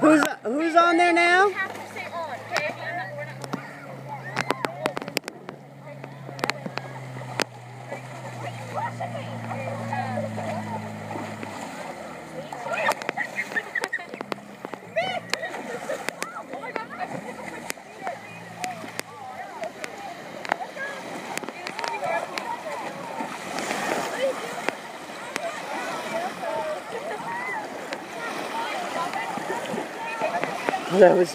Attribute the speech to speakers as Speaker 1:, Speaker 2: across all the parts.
Speaker 1: Who's who's on there now? That was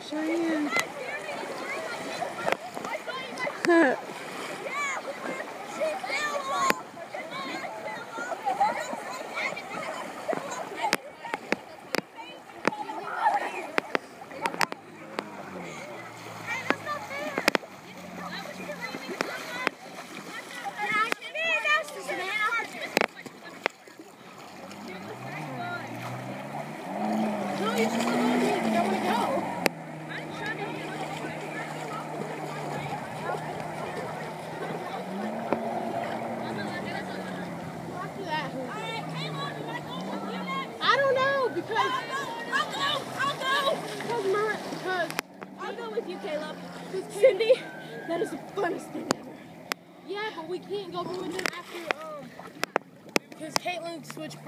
Speaker 2: Shyan. Know because I'll go.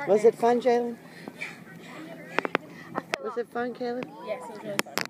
Speaker 1: Was it fun, Jalen? Was it fun, Caleb?
Speaker 2: Yes, it was really fun.